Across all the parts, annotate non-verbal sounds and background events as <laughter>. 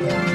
All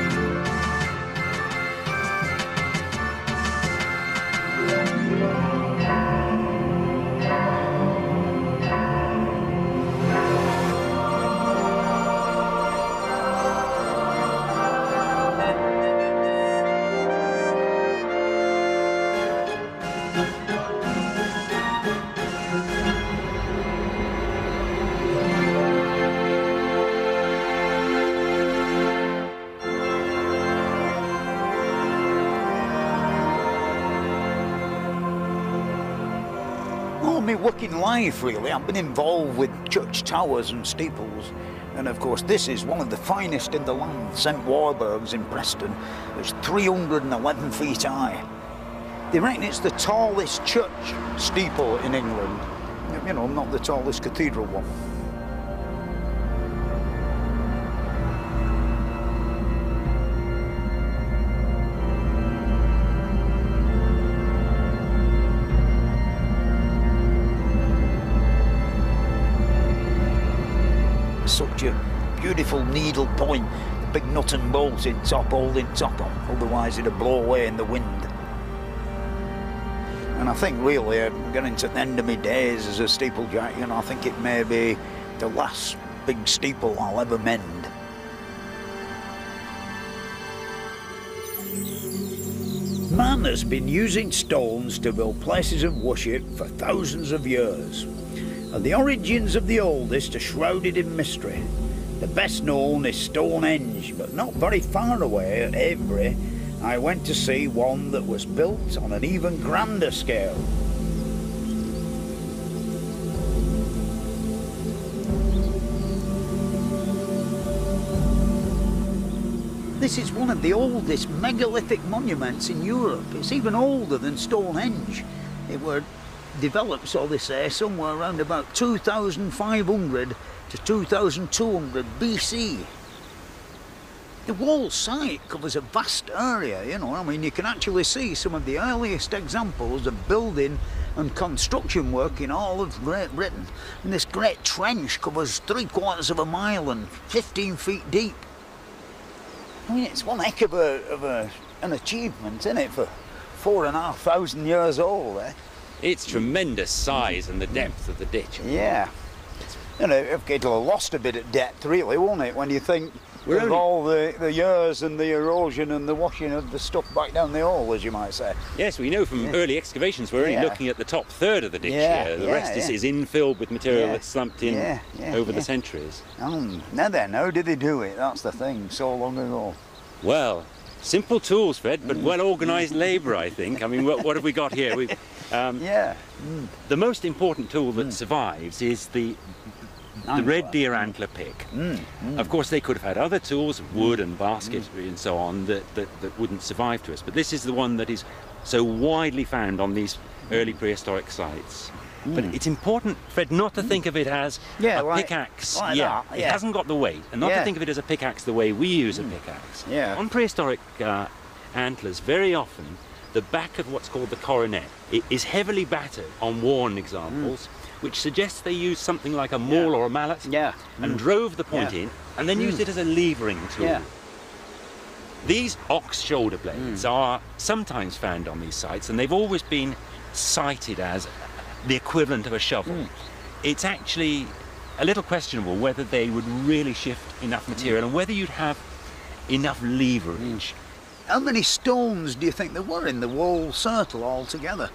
working life, really, I've been involved with church towers and steeples. And of course, this is one of the finest in the land, St Walburge's in Preston. It's 311 feet high. They reckon it's the tallest church steeple in England. You know, not the tallest cathedral one. A beautiful needle point, the big nut and bolt in top, holding top on, otherwise it'd blow away in the wind. And I think really, I'm getting to the end of my days as a steeplejack, know, I think it may be the last big steeple I'll ever mend. Man has been using stones to build places of worship for thousands of years and the origins of the oldest are shrouded in mystery. The best known is Stonehenge, but not very far away at Avebury, I went to see one that was built on an even grander scale. This is one of the oldest megalithic monuments in Europe. It's even older than Stonehenge. It were developed, so they say, somewhere around about 2500 to 2200 BC. The whole site covers a vast area, you know, I mean, you can actually see some of the earliest examples of building and construction work in all of Great Britain. And this great trench covers three quarters of a mile and 15 feet deep. I mean, it's one heck of, a, of a, an achievement, isn't it, for four and a half thousand years old, eh? It's tremendous size and the depth of the ditch. Yeah. You know, it'll have lost a bit of depth, really, won't it, when you think We're of only- all the, the years and the erosion and the washing of the stuff back down the hole, as you might say. Yes, we know from Yeah. early excavations we're only Yeah. looking at the top third of the ditch Yeah, here. The rest is, is infilled with material that's slumped in over the centuries. Um, now then, how did they do it? That's the thing, so long ago. Well, simple tools, Fred, but Mm. well organised labour, I think. I mean, what, what have we got here? <laughs> We, um, Yeah. The most important tool that mm. survives is the the red deer antler pick. Mm, mm, Of course, they could have had other tools, wood and basket mm. and so on, that, that, that wouldn't survive to us. But this is the one that is so widely found on these early prehistoric sites. But it's important, Fred, not to think of it as Yeah, a like- pickaxe. like yeah, that, it hasn't got the weight, and not Yeah. to think of it as a pickaxe the way we use a pickaxe. Yeah. On prehistoric uh, antlers, very often the back of what's called the coronet i- is heavily battered on worn examples, mm. which suggests they used something like a maul Yeah. or a mallet Yeah. and mm. drove the point Yeah. in and then used mm. it as a levering tool. These ox shoulder blades are sometimes found on these sites and they've always been cited as the equivalent of a shovel. It's actually a little questionable whether they would really shift enough material and whether you'd have enough leverage. How many stones do you think there were in the whole circle altogether?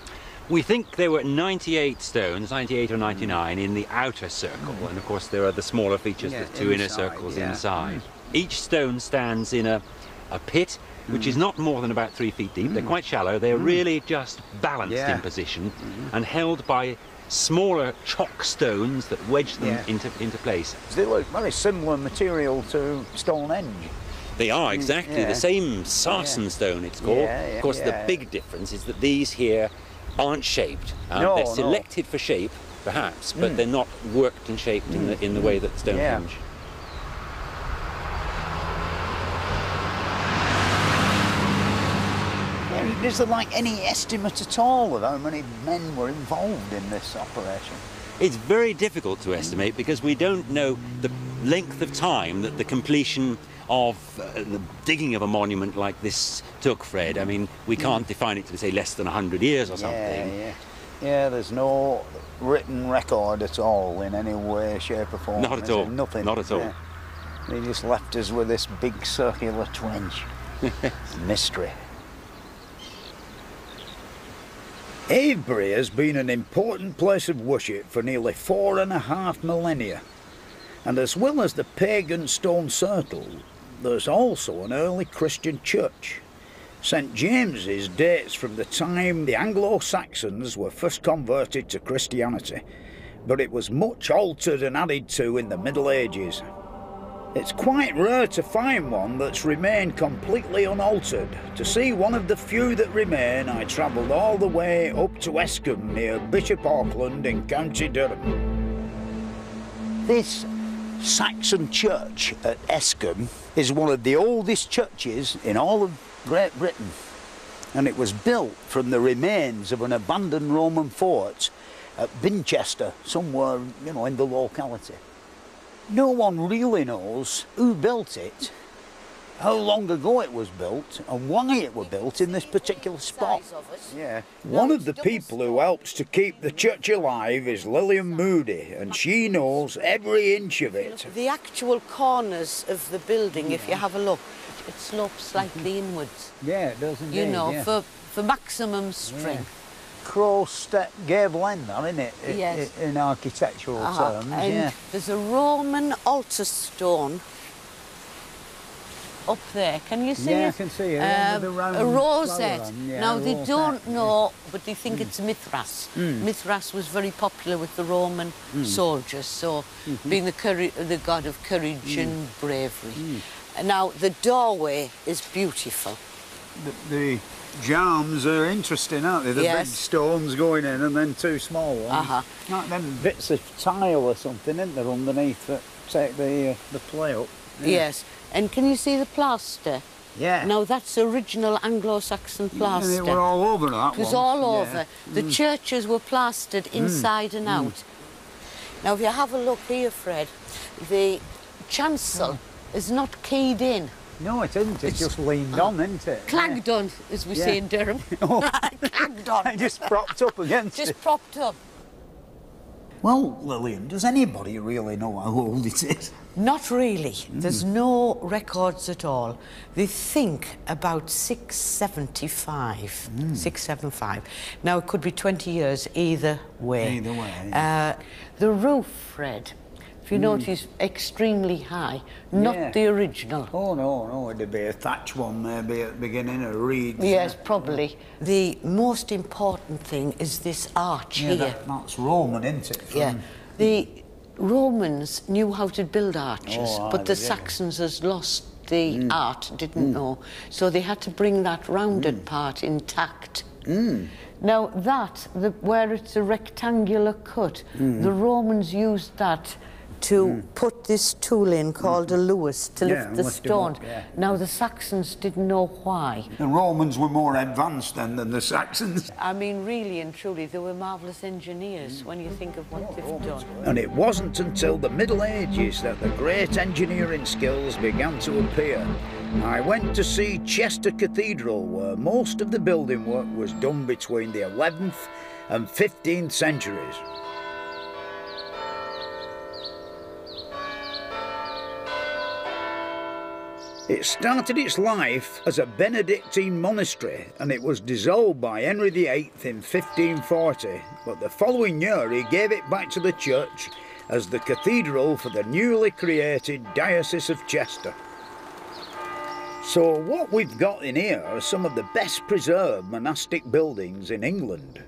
We think there were 98 stones, 98 or 99, in the outer circle, mm. and of course there are the smaller features, Yeah, the two inner circles yeah. inside. Mm. Each stone stands in a, a pit, which is mm. not more than about three feet deep. They're quite shallow. They're really just balanced Yeah. in position mm-hmm. and held by smaller chalk stones that wedge them into, into place. They look very similar material to Stonehenge. They are exactly Mm, yeah. the same sarsen stone, it's called. Yeah, yeah, of course, the big difference is that these here aren't shaped. Um, No, they're no. selected for shape, perhaps, but Mm. they're not worked and shaped in the in the way that Stonehenge. Yeah, Is there like any estimate at all of how many men were involved in this operation? It's very difficult to estimate because we don't know the length of time that the completion of uh, the digging of a monument like this took, Fred. I mean, we can't define it to say less than 100 years or something. Yeah, yeah. Yeah, there's no written record at all in any way, shape or form. Not at all. Nothing. Not at all. Yeah. They just left us with this big circular trench. <laughs> Mystery. Avebury has been an important place of worship for nearly four and a half millennia. And as well as the pagan stone circle, there's also an early Christian church. St James's dates from the time the Anglo Saxons were first converted to Christianity, but it was much altered and added to in the Middle Ages. It's quite rare to find one that's remained completely unaltered. To see one of the few that remain, I travelled all the way up to Escombe near Bishop Auckland in County Durham. This Saxon church at Escombe is one of the oldest churches in all of Great Britain. And it was built from the remains of an abandoned Roman fort at Binchester, somewhere, you know, in the locality. No one really knows who built it, how long ago it was built, and why it was built in this particular spot. Yeah. One of the people who helps to keep the church alive is Lillian Moody, and she knows every inch of it. The actual corners of the building, if you have a look, it slopes slightly inwards. Yeah, it does You know, for, for maximum strength. Crow step gable end, that, isn't it? Yes. i- In architectural Uh-huh. terms, And yeah. there's a Roman altar stone up there. Can you see Yeah, I can see it, Um, the round a rosette. yeah, now they don't. Mm. know, but they think it's Mithras. Mithras was very popular with the Roman Mm. soldiers, so Mm-hmm. being the the god of courage Mm. and bravery. Now the doorway is beautiful. The, the jambs are interesting, aren't they? The big stones going in and then two small ones. Uh-huh. Like them bits of tile or something, isn't there, underneath that take the, uh, the play up? Yes. And can you see the plaster? Yeah. Now that's original Anglo-Saxon Yeah, plaster. they were all over that It was all Yeah. over. The mm. churches were plastered mm. inside and mm. out. Now, if you have a look here, Fred, the chancel is not keyed in. No, it isn't. It's, It's- just leaned on, isn't it? Clagged on, as we say Yeah. in Durham. <laughs> Oh. <laughs> Clagged Yeah. on. <laughs> just propped up against Just it. propped up. Well, Lillian, does anybody really know how old it is? Not really. There's no records at all. They think about 675. 675. Now, it could be 20 years either way. Either way, Uh, the roof, Fred, if you hmm. notice, extremely high. Not Yeah. the original. Oh, no, no, it'd be a thatch one maybe at the beginning, a reed. Yes, probably. The most important thing is this arch Yeah, here. that, that's Roman, isn't it? Yeah. The Romans knew how to build arches, Oh, but the. Saxons has lost the hmm. art, didn't hmm. know. So they had to bring that rounded part intact. Now that, the, where it's a rectangular cut, the Romans used that to hmm. put this tool in called a hmm. Lewis to Yeah, lift the stone. up, yeah. Now the Saxons didn't know why. The Romans were more advanced then than the Saxons. I mean, really and truly, they were marvellous engineers hmm. when you think of what oh, they've done. And it wasn't until the Middle Ages that the great engineering skills began to appear. I went to see Chester Cathedral, where most of the building work was done between the 11th and 15th centuries. It started its life as a Benedictine monastery and it was dissolved by Henry VIII in 1540. But the following year he gave it back to the church as the cathedral for the newly created Diocese of Chester. So, what we've got in here are some of the best preserved monastic buildings in England.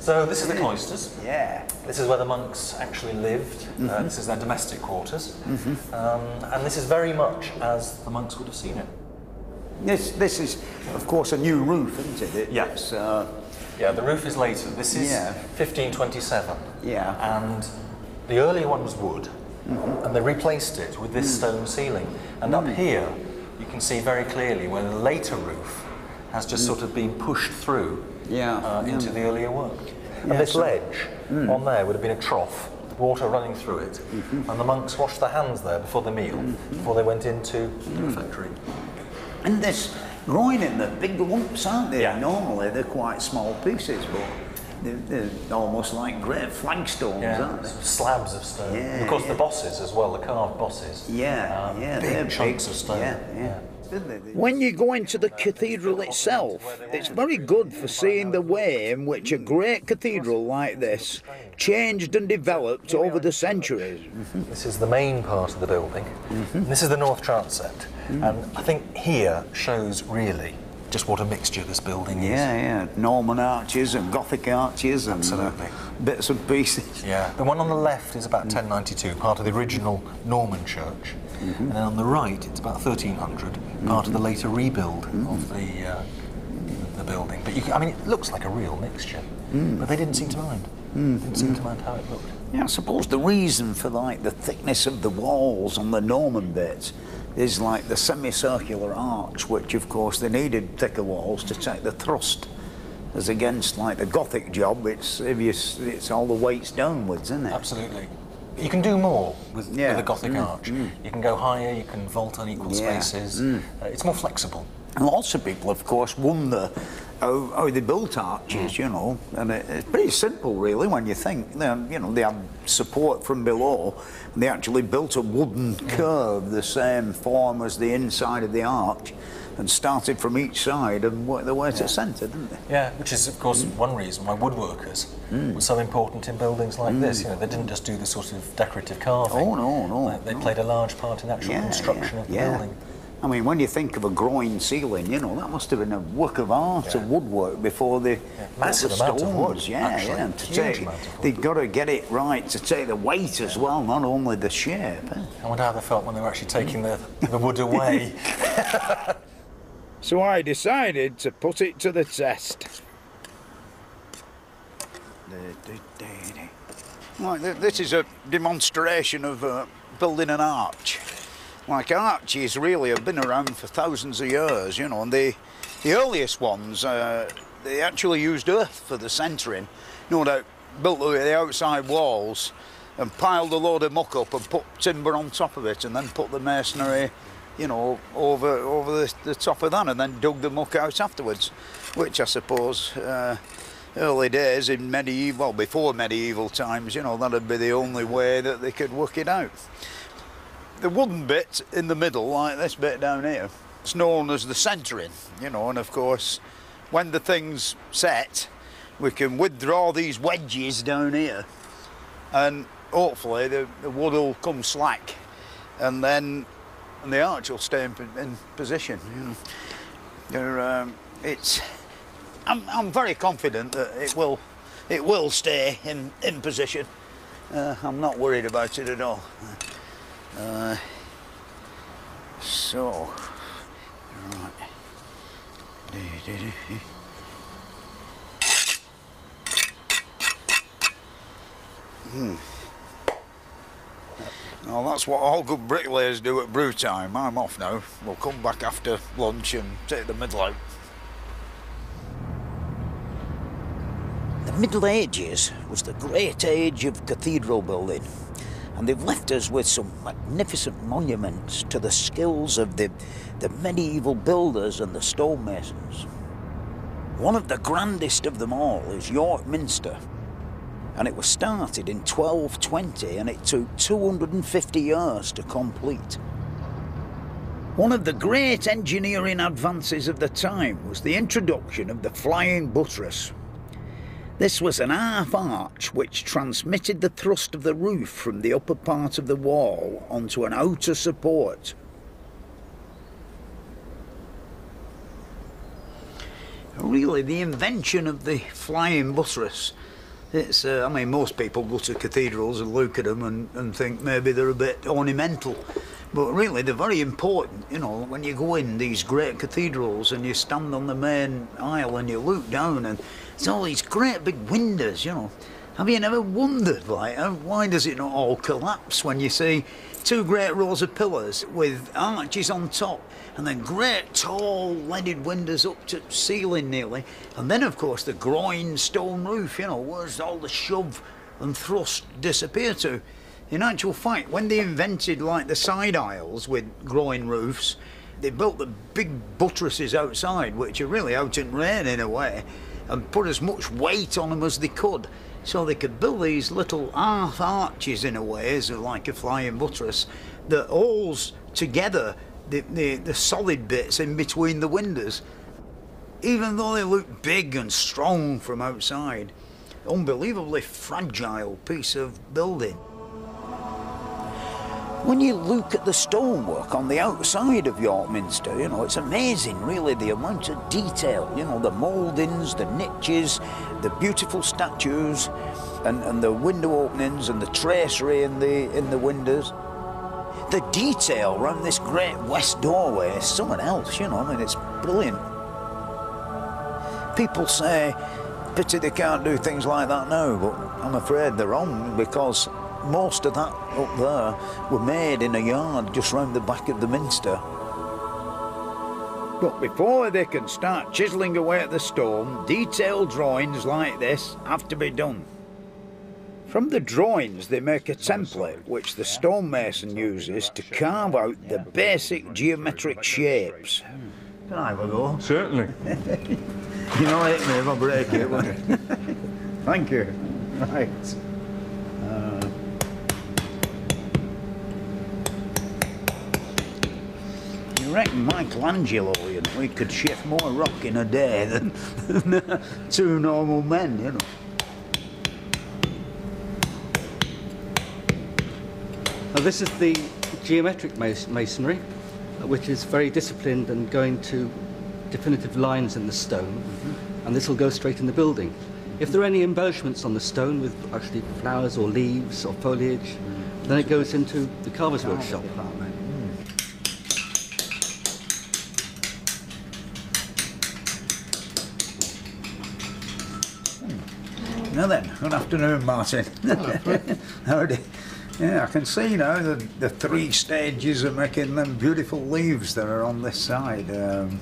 So this is the cloisters. Yeah. This is where the monks actually lived. Uh, this is their domestic quarters. Um, and this is very much as the monks would have seen it. This, this is, of course, a new roof, isn't it? Yeah. It's, uh, Yeah, the roof is later. This is Yeah. 1527. Yeah. And the earlier one was wood, and they replaced it with this stone ceiling. And up here, you can see very clearly where the later roof has just sort of been pushed through Yeah, uh, yeah. into the earlier work. And Yeah, this so- ledge on there would have been a trough water running through it, and the monks washed their hands there before the meal, before they went into the refectory. And this groin in the big lumps, aren't they? Yeah. Normally they're quite small pieces, but they're, they're almost like great flagstones, aren't they? slabs of stone. Yeah, of course, yeah. the bosses as well, the carved bosses. Yeah, Um, yeah, big chunks big. of stone. Yeah, yeah. When you go into the cathedral itself, it's very good for seeing the way in which a great cathedral like this changed and developed over the centuries. This is the main part of the building. And this is the north transept. Mm-hmm. And I think here shows really just what a mixture this building is. Yeah, yeah, Norman arches and Gothic arches and uh, Absolutely. bits and pieces. <laughs> Yeah, the one on the left is about 1092, part of the original Norman church, mm-hmm. and then on the right it's about 1300, part of the mm-hmm. later rebuild of mm-hmm. the uh, the building. But you, can- I mean, it looks like a real mixture, mm. but they didn't seem to mind. Mm. Didn't seem to mm. mind how it looked. Yeah, I suppose the reason for like the thickness of the walls on the Norman bits is like the semicircular arch, which of course they needed thicker walls to take the thrust. As against like the Gothic job, it's you, it's all the weights downwards, isn't it? Absolutely. You can do more with, Yeah. with a Gothic mm, arch. Mm. You can go higher, you can vault on equal Yeah. spaces. Mm. Uh, it's more flexible. And lots of people, of course, wonder how, how they built arches, hmm. you know, and it, it's pretty simple, really, when you think. They, you know, they had support from below, and they actually built a wooden hmm. curve the same form as the inside of the arch, and started from each side and worked their way to the centre, didn't they? Yeah, which is of course hmm. one reason why woodworkers were so important in buildings like this. You know, they didn't just do the sort of decorative carving. Oh, no, no, they no. played a large part in the actual construction yeah, of the yeah. building. I mean, when you think of a groin ceiling, you know, that must have been a work of art Yeah. of woodwork before they Massive put the amount of wood, stones. Yeah, actually. yeah. and To take, amount of wood. they've got to get it right to take the weight as well, not only the shape. eh? I wonder how they felt when they were actually taking the, the wood away. <laughs> So I decided to put it to the test. Right, this is a demonstration of uh, building an arch. Like arches really have been around for thousands of years, you know, and the, the earliest ones, uh, they actually used earth for the centering. No doubt built the, outside walls and piled a load of muck up and put timber on top of it and then put the masonry, you know, over over the, the top of that and then dug the muck out afterwards, which I suppose uh, early days in medieval, well, before medieval times, you know, that'd be the only way that they could work it out. The wooden bit in the middle, like this bit down here, it's known as the centering, you know, and of course, when the thing's set, we can withdraw these wedges down here, and hopefully the, the wood will come slack, and then and the arch will stay in, in position. You know. Um, it's, I'm, I'm very confident that it will, it will stay in, in position. Uh, I'm not worried about it at all. Uh, so, right. Hmm. Well, that's what all good bricklayers do at brew time. I'm off now. We'll come back after lunch and take the middle out. The Middle Ages was the great age of cathedral building, and they've left us with some magnificent monuments to the skills of the, the medieval builders and the stonemasons. One of the grandest of them all is York Minster, and it was started in 1220 and it took 250 years to complete. One of the great engineering advances of the time was the introduction of the flying buttress. This was an half arch which transmitted the thrust of the roof from the upper part of the wall onto an outer support. Really, the invention of the flying buttress. It's, uh, I mean, most people go to cathedrals and look at them and, and think maybe they're a bit ornamental. But really, they're very important. You know, when you go in these great cathedrals and you stand on the main aisle and you look down and it's all these great big windows, you know. Have you never wondered, like, uh, why does it not all collapse when you see two great rows of pillars with arches on top and then great tall leaded windows up to ceiling nearly, and then of course the groin stone roof, you know, where's all the shove and thrust disappear to. In actual fact, when they invented like the side aisles with groin roofs, they built the big buttresses outside, which are really out in rain in a way, and put as much weight on them as they could. So they could build these little half arches in a way, as like a flying buttress, that holds together the, the, the solid bits in between the windows. Even though they look big and strong from outside, unbelievably fragile piece of building. When you look at the stonework on the outside of York Minster, you know, it's amazing really the amount of detail, you know, the mouldings, the niches, the beautiful statues and, and the window openings and the tracery in the in the windows. The detail around this great west doorway is something else, you know, I mean it's brilliant. People say pity they can't do things like that now, but I'm afraid they're wrong because most of that up there were made in a yard just round the back of the Minster. But before they can start chiselling away at the stone, detailed drawings like this have to be done. From the drawings, they make a template which the stonemason uses to carve out the basic geometric shapes. Can I have a go? Certainly. <laughs> You know, hit me if I break it. won't you? <laughs> Thank you. Right. Uh, you reckon Michelangelo, you know, he could shift more rock in a day <laughs> than, than two normal men, you know. Now, this is the geometric mas- masonry, uh, which is very disciplined and going to definitive lines in the stone, and this will go straight in the building. If there are any embellishments on the stone with actually flowers or leaves or foliage, then it goes into the carver's workshop. Now then, good afternoon, Martin. <laughs> Howdy. Yeah, I can see now the, the three stages of making them beautiful leaves that are on this side. Um,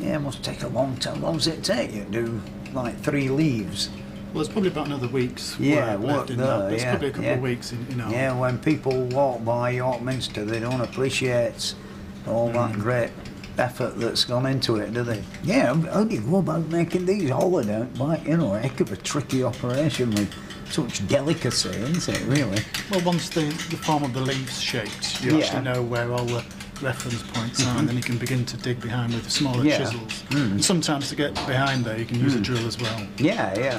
yeah, it must take a long time. How long does it take you to do like three leaves? Well, it's probably about another week's Yeah, work left in there, that. It's yeah, probably a couple yeah. of weeks in, in our Yeah, when people walk by York Minster, they don't appreciate all that Mm. great effort that's gone into it, do they? Yeah, how- how do you go about making these hollowed out? Like, you know, a heck of a tricky operation with such delicacy, isn't it, really? Well, once the, the form of the leaves shaped, you Yeah. Actually know where all the reference points are, and then you can begin to dig behind with the smaller Yeah. Mm. chisels. And sometimes to get behind there, you can use a drill as well. Yeah, yeah.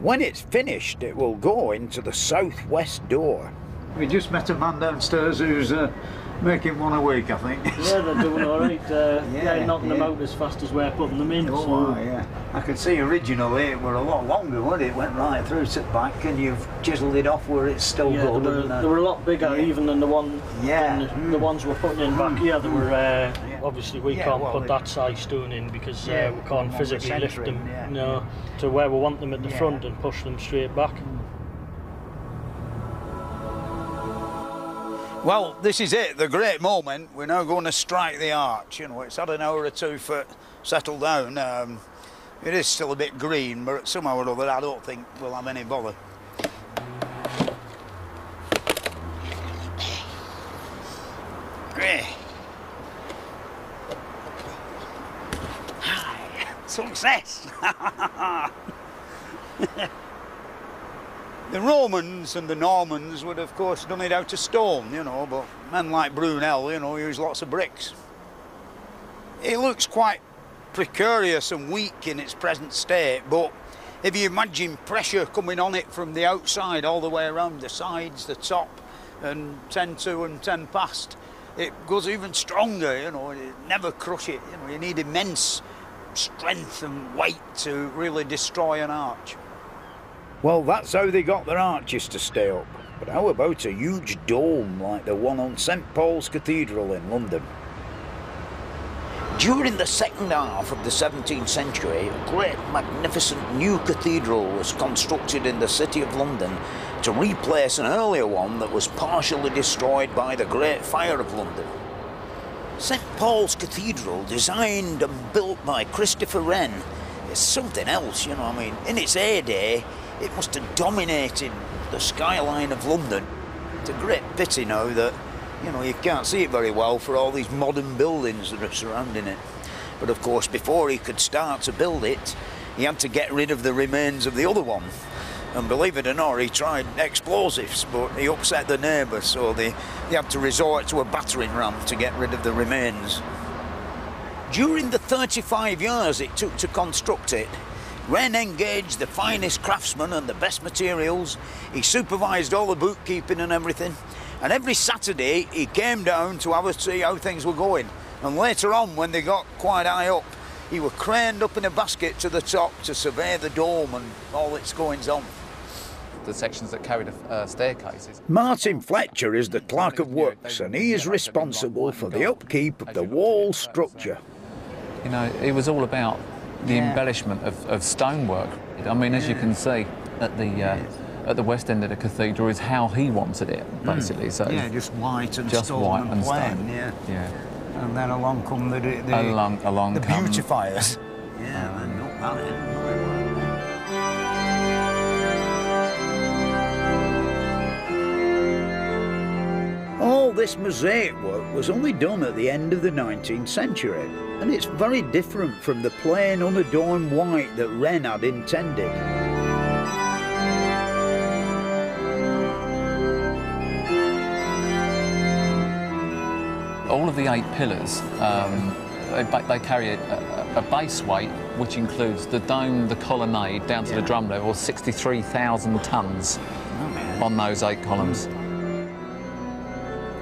When it's finished, it will go into the southwest door. We just met a man downstairs who's uh, making one a week, I think. Yeah, they're doing all right. Uh, <laughs> Yeah, yeah, knocking them out as fast as we're putting them in. Oh, so wow, yeah. I can see originally it were a lot longer, wasn't it? It went right through to the back and you've chiselled it off where it's still yeah, they good. were, uh, they were a lot bigger yeah. even than the one. Yeah, the, mm. the ones we're putting in back here. They were uh, Yeah. obviously we Yeah, can't well, put they- that size stone in because Yeah, uh, we can't physically lift them. yeah, no, to where we want them at the Yeah. front and push them straight back. Well, this is it, the great moment. We're now going to strike the arch. You know, it's had an hour or two for settle down. Um, it is still a bit green, but somehow or other, I don't think we'll have any bother. <laughs> Success! <laughs> The Romans and the Normans would, of course, done it out of stone, you know, but men like Brunel, you know, use lots of bricks. It looks quite precarious and weak in its present state, but if you imagine pressure coming on it from the outside all the way around the sides, the top, and 10 to and 10 past, it goes even stronger, you know, it never crush it. You know, you need immense strength and weight to really destroy an arch. Well, that's how they got their arches to stay up. But how about a huge dome like the one on St Paul's Cathedral in London? During the second half of the 17th century, a great magnificent new cathedral was constructed in the city of London to replace an earlier one that was partially destroyed by the Great Fire of London. St Paul's Cathedral, designed and built by Christopher Wren, is something else, you know. I mean, in its heyday, it must have dominated the skyline of London. It's a great pity now that, you know, you can't see it very well for all these modern buildings that are surrounding it. But of course, before he could start to build it, he had to get rid of the remains of the other one. And believe it or not, he tried explosives, but he upset the neighbours, so they, they had to resort to a battering ram to get rid of the remains. During the 35 years it took to construct it, Wren engaged the finest craftsmen and the best materials. He supervised all the bookkeeping and everything. And every Saturday he came down to have a see how things were going. And later on, when they got quite high up, he was craned up in a basket to the top to survey the dome and all its goings on. The sections that carried uh, staircases. Martin Fletcher is the clerk of works and he is responsible for the upkeep of the wall structure. You know, it was all about the Yeah. embellishment of, of stonework. I mean, as you can see at the uh, at the west end of the cathedral is how he wanted it, basically. So yeah, just white and just stone white and stone. yeah. yeah. And then along come the, the, Along, along the beautifiers. <laughs> Yeah, and not that this mosaic work was only done at the end of the 19th century, and it's very different from the plain unadorned white that Wren had intended. All of the eight pillars, um, they, carry a, a, a base weight, which includes the dome, the colonnade, down to the drum level, 63,000 tons on those eight columns.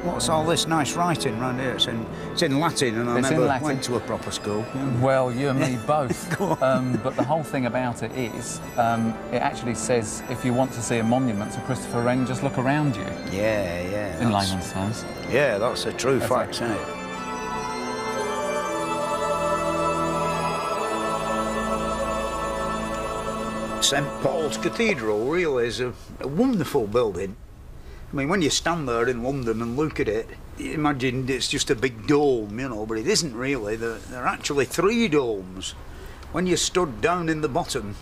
What's all this nice writing round here? It's in, it's in Latin, and I It's never Latin. went to a proper school. <laughs> Well, you and me both. <laughs> um, but the whole thing about it is, um, it actually says if you want to see a monument to Christopher Wren, just look around you, Yeah, yeah. in layman's terms. Yeah, that's a true That's fact, isn't it? St Paul's Cathedral really is a, a wonderful building. I mean, when you stand there in London and look at it, you imagine it's just a big dome, you know, but it isn't really. There, there are actually three domes. When you stood down in the bottom,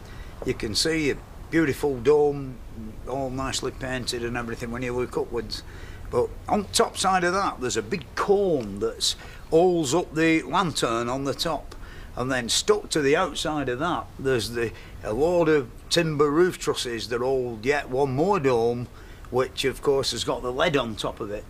you can see a beautiful dome, all nicely painted and everything when you look upwards. But on top side of that, there's a big cone that's holds up the lantern on the top. And then stuck to the outside of that, there's the a load of timber roof trusses that hold yet one more dome, which of course has got the lead on top of it.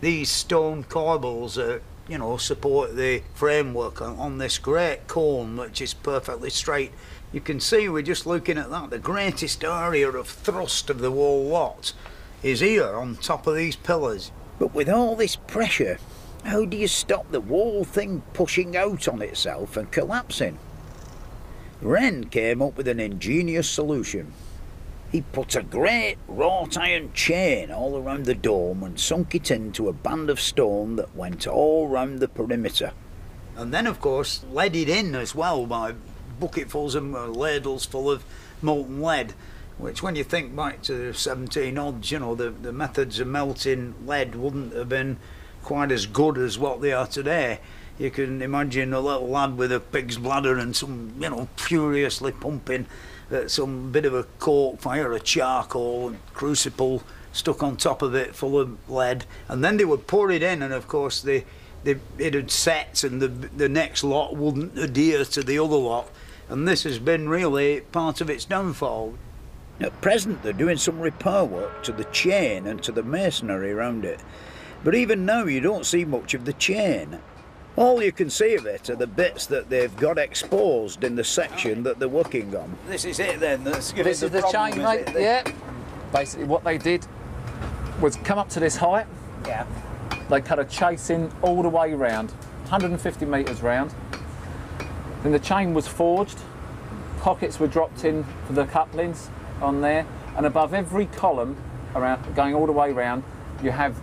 These stone corbels are, you know, support the framework on, on this great cone, which is perfectly straight. You can see we're just looking at that. The greatest area of thrust of the whole lot is here on top of these pillars. But with all this pressure, how do you stop the whole thing pushing out on itself and collapsing? Wren came up with an ingenious solution. He put a great wrought iron chain all around the dome and sunk it into a band of stone that went all round the perimeter. And then, of course, led it in as well by bucketfuls and uh, ladles full of molten lead. Which, when you think back to 17 odds, you know, the, the methods of melting lead wouldn't have been quite as good as what they are today. You can imagine a little lad with a pig's bladder and some, you know, furiously pumping uh, some bit of a coke fire, a charcoal crucible stuck on top of it full of lead, and then they would pour it in, and of course they, they it would set, and the the next lot wouldn't adhere to the other lot, and this has been really part of its downfall. At present, they're doing some repair work to the chain and to the masonry around it, but even now you don't see much of the chain. All you can see of it are the bits that they've got exposed in the section that they're working on. This is it then. That's This is the chain, mate. Yeah. Basically, what they did was come up to this height. Yeah. They cut a chase in all the way round, 150 metres round. Then the chain was forged, pockets were dropped in for the couplings on there, and above every column, around going all the way round, you have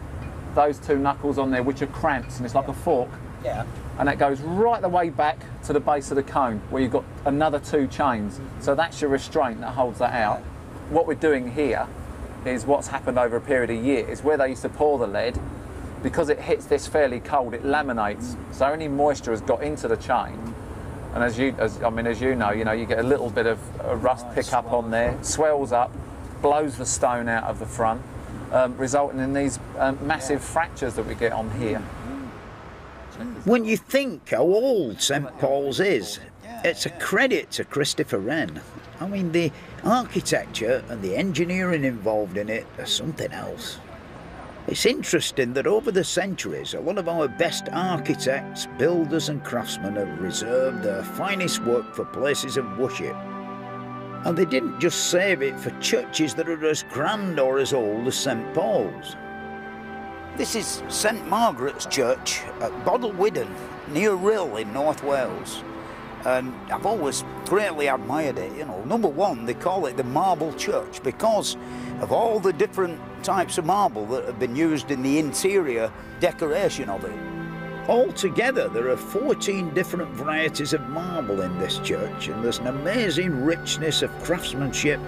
those two knuckles on there, which are cramps, and it's like a fork. Yeah. and that goes right the way back to the base of the cone where you've got another two chains. So that's your restraint that holds that out. What we're doing here is what's happened over a period of years is where they used to pour the lead. Because it hits this fairly cold, it laminates. So any moisture has got into the chain. And as you, as, I mean, as you know, you know, you get a little bit of a rust pickup on there, swells up, blows the stone out of the front, um, resulting in these um, massive fractures that we get on here. When you think how old St Paul's is, it's a credit to Christopher Wren. I mean, the architecture and the engineering involved in it are something else. It's interesting that over the centuries, a lot of our best architects, builders, and craftsmen have reserved their finest work for places of worship. And they didn't just save it for churches that are as grand or as old as St Paul's. This is St Margaret's Church at Bodelwyddan, near Rhyl in North Wales. And I've always greatly admired it. You know, number one, they call it the Marble Church because of all the different types of marble that have been used in the interior decoration of it. Altogether, there are 14 different varieties of marble in this church, and there's an amazing richness of craftsmanship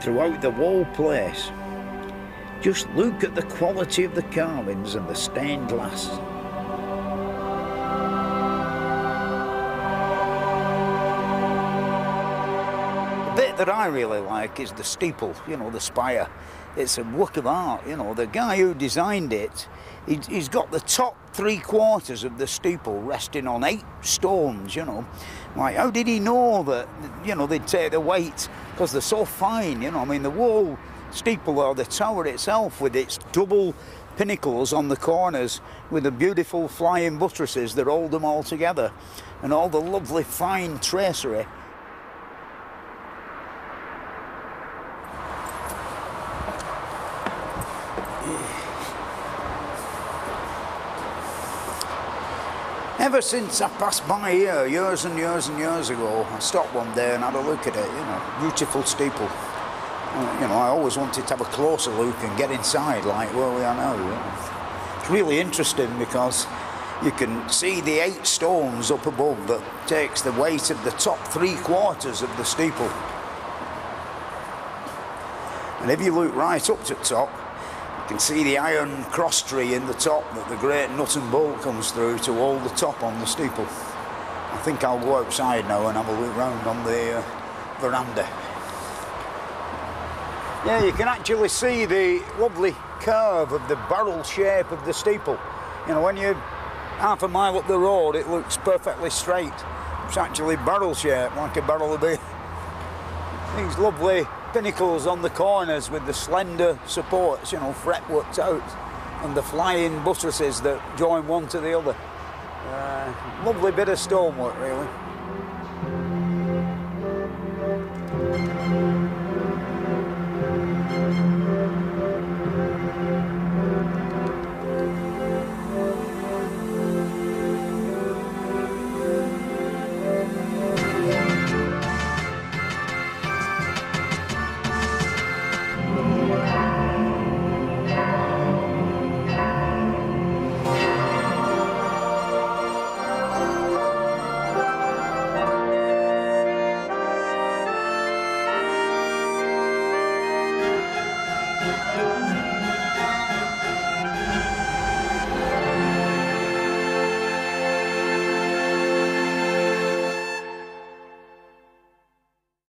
throughout the whole place. Just look at the quality of the carvings and the stained glass. The bit that I really like is the steeple, you know, the spire. It's a work of art, you know. The guy who designed it, he- he's got the top three quarters of the steeple resting on eight stones, you know. Like, how did he know that, you know, they'd take the weight? Because they're so fine, you know. I mean, the whole steeple or the tower itself with its double pinnacles on the corners with the beautiful flying buttresses that hold them all together and all the lovely fine tracery Ever since I passed by here years and years and years ago, I stopped one day and had a look at it, you know, beautiful steeple. You know, I always wanted to have a closer look and get inside like where we are now. It's really interesting because you can see the eight stones up above that takes the weight of the top three quarters of the steeple. And if you look right up to the top, you can see the iron cross tree in the top that the great nut and bolt comes through to hold the top on the steeple. I think I'll go outside now and have a look round on the uh, veranda. Yeah, you can actually see the lovely curve of the barrel shape of the steeple. You know, when you're half a mile up the road, it looks perfectly straight. It's actually barrel shaped, like a barrel of beer. <laughs> These lovely pinnacles on the corners with the slender supports, you know, fretworked out, and the flying buttresses that join one to the other. Uh, lovely bit of stonework, really.